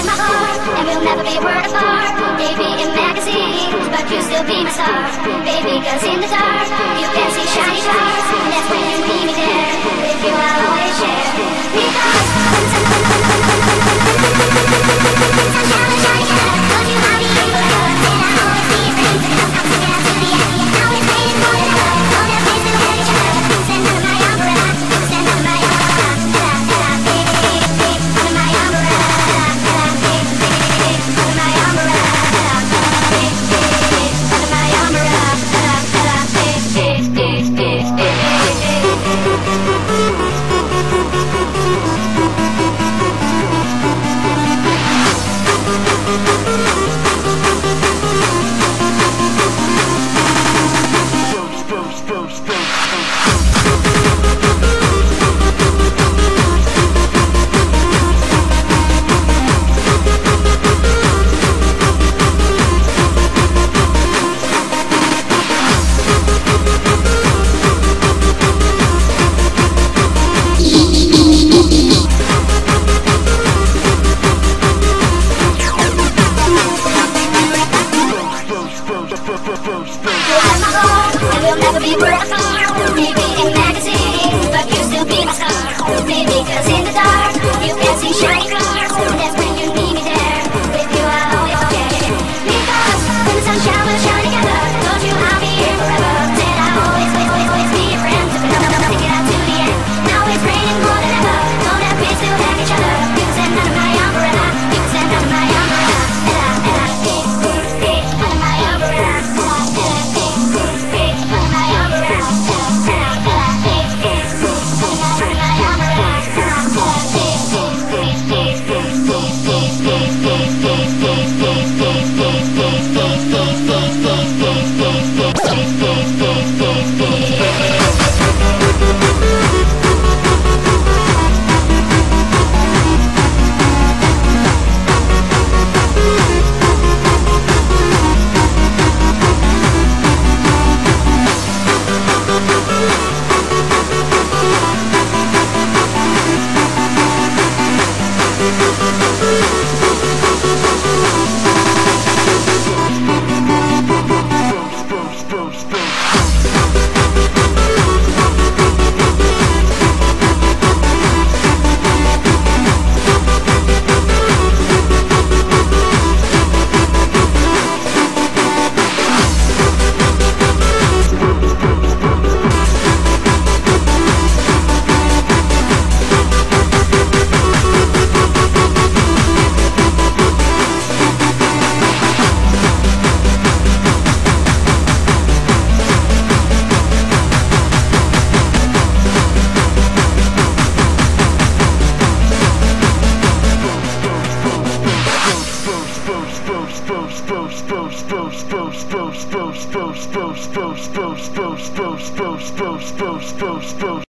inside my heart And we'll never be a word apart. Maybe in magazines, but you'll still be my star. Baby, cause in the dark, you can see shiny stars. And that's when you need me. first. first. Libra. first, first, first, first, first, first, first, first, first, first, first, first, first, first, first,